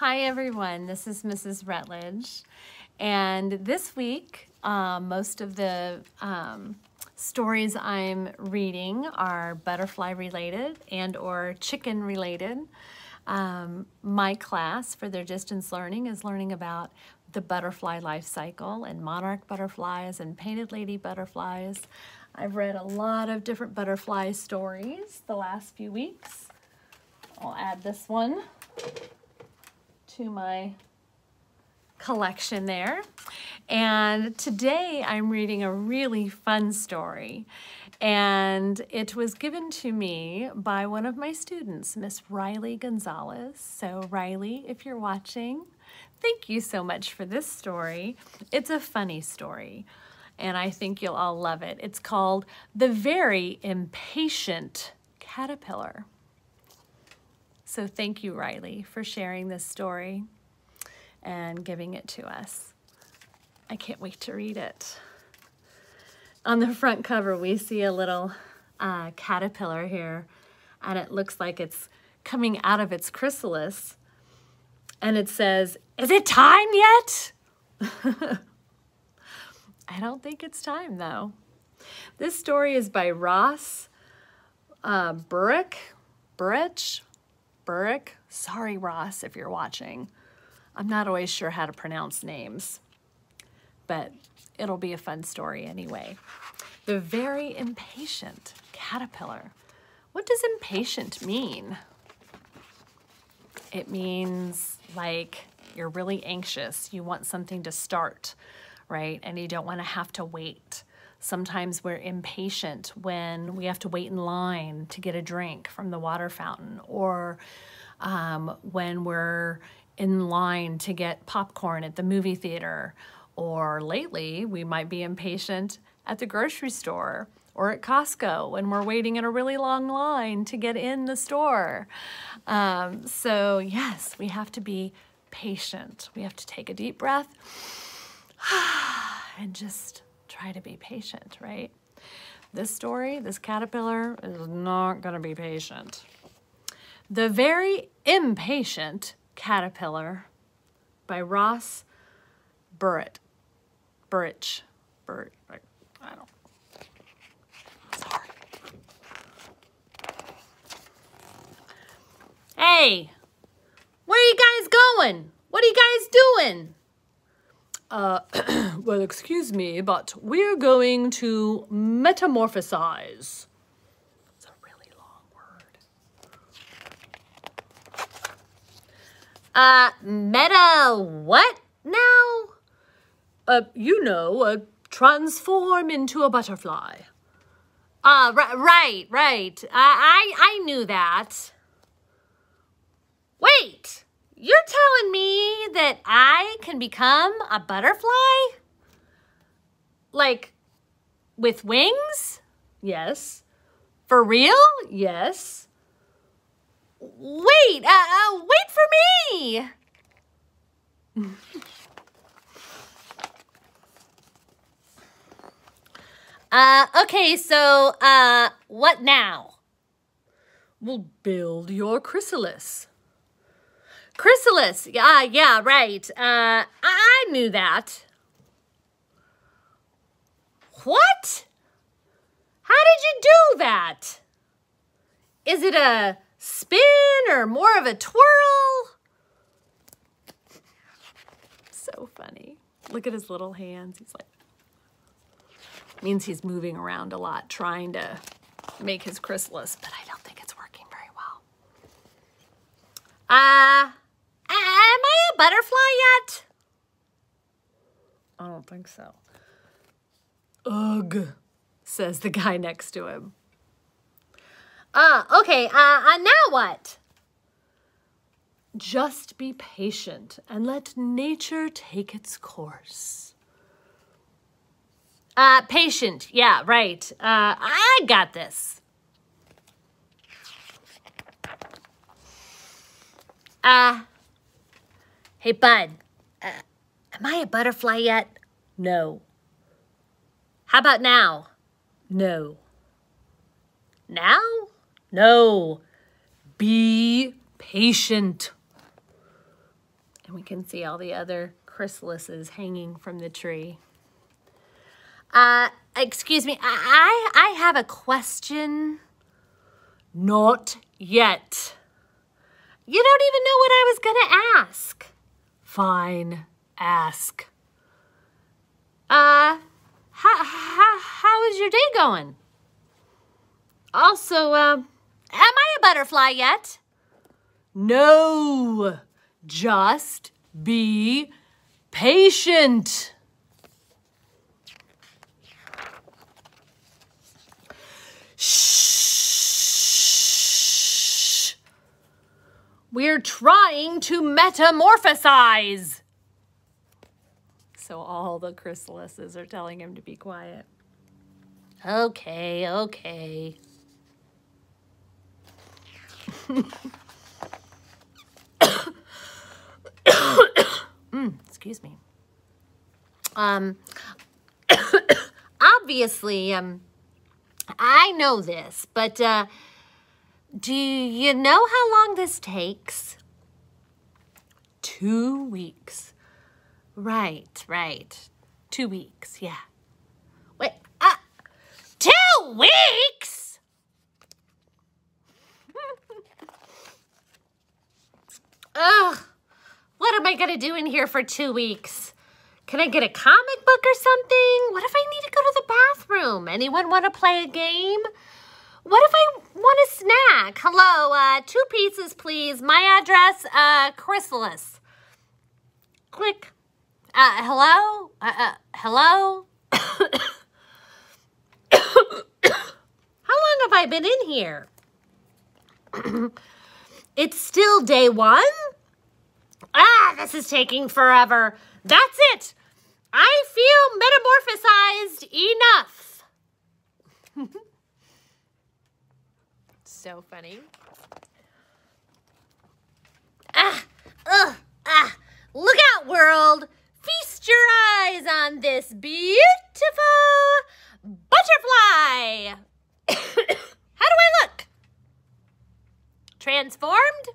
Hi everyone, this is Mrs. Rutledge. And this week, um, most of the um, stories I'm reading are butterfly related and or chicken related. Um, my class for their distance learning is learning about the butterfly life cycle and monarch butterflies and painted lady butterflies. I've read a lot of different butterfly stories the last few weeks. I'll add this one to my collection there. And today I'm reading a really fun story. And it was given to me by one of my students, Miss Riley Gonzalez. So Riley, if you're watching, thank you so much for this story. It's a funny story and I think you'll all love it. It's called The Very Impatient Caterpillar. So thank you, Riley, for sharing this story and giving it to us. I can't wait to read it. On the front cover, we see a little uh, caterpillar here, and it looks like it's coming out of its chrysalis. And it says, is it time yet? I don't think it's time, though. This story is by Ross uh, Burrick, Burrick. Sorry, Ross, if you're watching. I'm not always sure how to pronounce names, but it'll be a fun story anyway. The very impatient caterpillar. What does impatient mean? It means like you're really anxious. You want something to start, right? And you don't want to have to wait. Sometimes we're impatient when we have to wait in line to get a drink from the water fountain or um, when we're in line to get popcorn at the movie theater. Or lately, we might be impatient at the grocery store or at Costco when we're waiting in a really long line to get in the store. Um, so, yes, we have to be patient. We have to take a deep breath and just try to be patient, right? This story, this caterpillar is not going to be patient. The Very Impatient Caterpillar by Ross Burritt. Burrich. Burrich. I don't. Sorry. Hey, where are you guys going? What are you guys doing? Uh, well, excuse me, but we're going to metamorphosize. It's a really long word. Uh, meta what now? Uh, you know, uh, transform into a butterfly. Uh, right, right. I, I, I knew that. Wait! You're telling me that I can become a butterfly? Like, with wings? Yes. For real? Yes. Wait, uh, uh wait for me! uh, okay, so, uh, what now? We'll build your chrysalis. Chrysalis. Yeah, yeah, right. Uh, I knew that. What? How did you do that? Is it a spin or more of a twirl? So funny. Look at his little hands. He's like, means he's moving around a lot trying to make his chrysalis, but I don't think it's working very well. Uh, Am I a butterfly yet? I don't think so. Ugh, says the guy next to him. Uh, okay, uh, uh, now what? Just be patient and let nature take its course. Uh, patient, yeah, right. Uh, I got this. Uh, Hey, bud, uh, am I a butterfly yet? No. How about now? No. Now? No. Be patient. And we can see all the other chrysalises hanging from the tree. Uh, excuse me, I, I have a question. Not yet. You don't even know what I was going to ask. Fine, ask. Uh, how, how, how is your day going? Also, uh, am I a butterfly yet? No, just be patient. Shh. We're trying to metamorphosize. All the chrysalises are telling him to be quiet. Okay, okay. mm, excuse me. Um, obviously, um, I know this, but uh, do you know how long this takes? Two weeks. Right, right. Two weeks, yeah. Wait, uh, two weeks? Ugh, what am I gonna do in here for two weeks? Can I get a comic book or something? What if I need to go to the bathroom? Anyone want to play a game? What if I want a snack? Hello, uh, two pieces, please. My address, uh, Chrysalis. Click. Uh, hello? Uh, uh, hello? How long have I been in here? it's still day one? Ah, this is taking forever. That's it. I feel metamorphosized enough. so funny. Ah, ugh, ah, look out, world. Feast your eyes on this beautiful butterfly. How do I look? Transformed?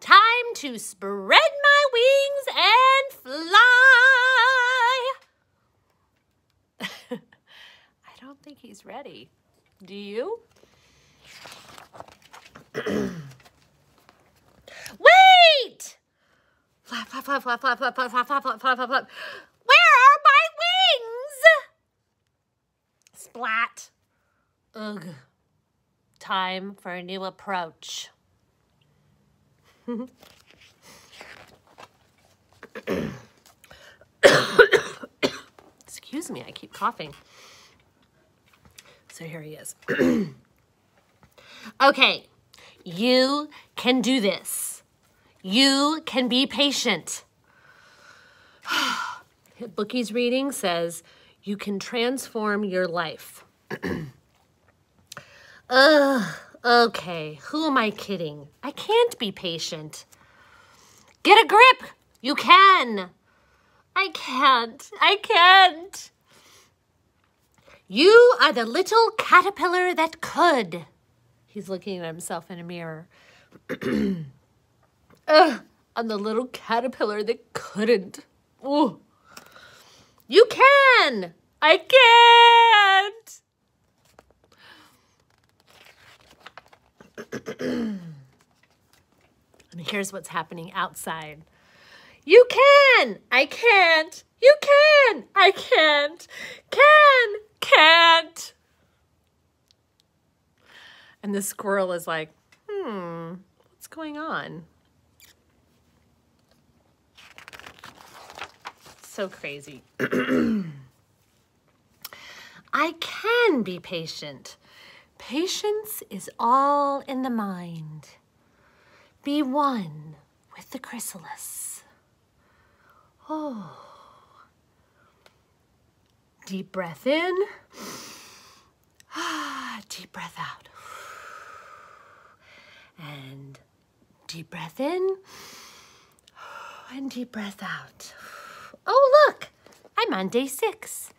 Time to spread my wings and fly. I don't think he's ready. Do you? Wait! Flap, flap, flap, flap, flap, flap, flap, flap, flap, flap, flap, flap. Where are my wings? Splat. Ugh. Time for a new approach. Excuse me, I keep coughing. So here he is. okay, you can do this. You can be patient. Bookie's reading says you can transform your life. Ugh, okay, who am I kidding? I can't be patient. Get a grip. You can. I can't. I can't. You are the little caterpillar that could. He's looking at himself in a mirror. Ugh, I'm the little caterpillar that couldn't. Ooh. You can. I can't. and here's what's happening outside. You can. I can't. You can. I can't. Can. Can't. And the squirrel is like, hmm, what's going on? So crazy. I can be patient. Patience is all in the mind. Be one with the chrysalis. Oh. Deep breath in. Ah, deep breath out. And deep breath in. And deep breath out. Oh, look, I'm on day six.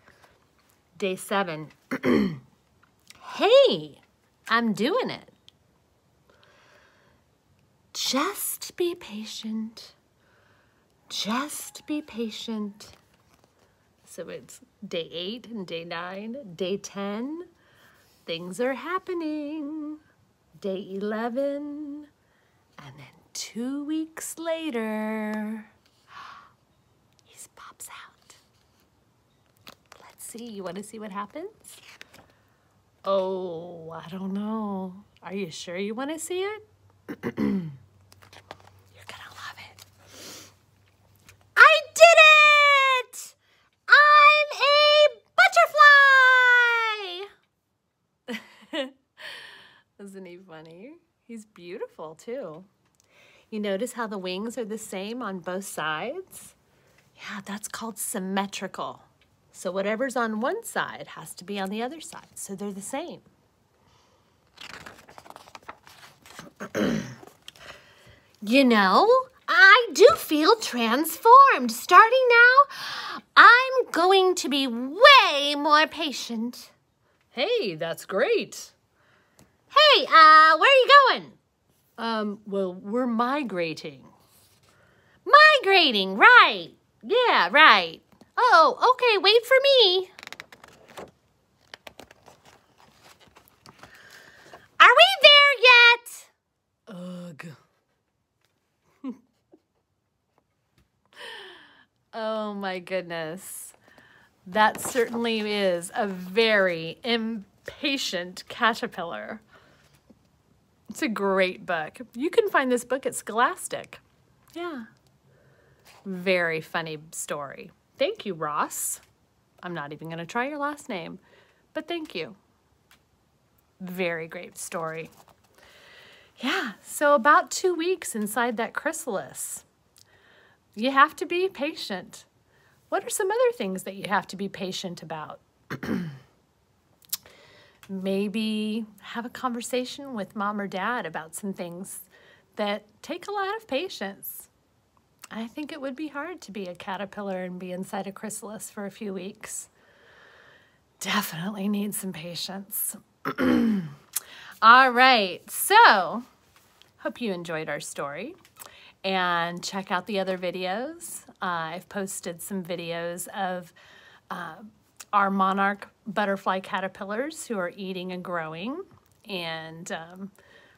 Day seven. hey, I'm doing it. just be patient. Just be patient. So it's day eight and day nine, day 10. Things are happening. Day 11. And then two weeks later, he pops out. Let's see. You want to see what happens? Oh, I don't know. Are you sure you want to see it? You're gonna love it. I did it! I'm a butterfly! Isn't he funny? He's beautiful too. You notice how the wings are the same on both sides? Yeah, that's called symmetrical. So whatever's on one side has to be on the other side. So they're the same. you know, I do feel transformed. Starting now, I'm going to be way more patient. Hey, that's great. Hey, uh, where are you going? Um, well, we're migrating. Migrating, right. Yeah, right. Oh, okay, wait for me. Are we there yet? Ugh. Oh my goodness. That certainly is a very impatient caterpillar. It's a great book. You can find this book at Scholastic. Yeah. Very funny story. Thank you, Ross. I'm not even going to try your last name, but thank you. Very great story. Yeah, so about two weeks inside that chrysalis. You have to be patient. What are some other things that you have to be patient about? Maybe have a conversation with mom or dad about some things that take a lot of patience. I think it would be hard to be a caterpillar and be inside a chrysalis for a few weeks. Definitely need some patience. All right, so hope you enjoyed our story and check out the other videos. Uh, I've posted some videos of uh, our monarch butterfly caterpillars who are eating and growing and um,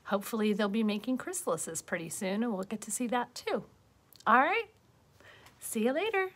hopefully they'll be making chrysalises pretty soon and we'll get to see that too. All right, see you later.